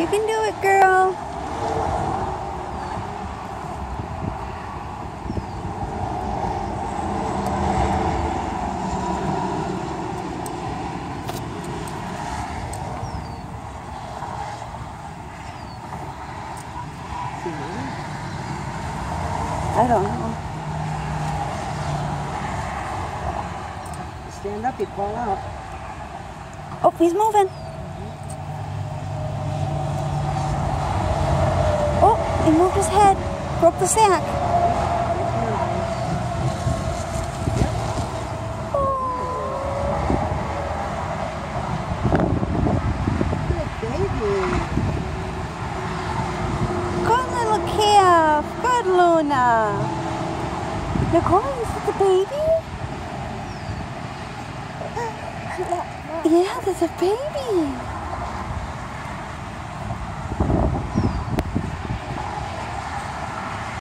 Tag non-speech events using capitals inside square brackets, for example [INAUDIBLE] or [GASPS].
You can do it, girl. I don't know. Stand up, you fall out. Oh, he's moving. Oh, he moved his head. Broke the sack. Baby. Good little calf. Good Luna. Nicole, is it the baby? [GASPS] Yeah, there's a baby.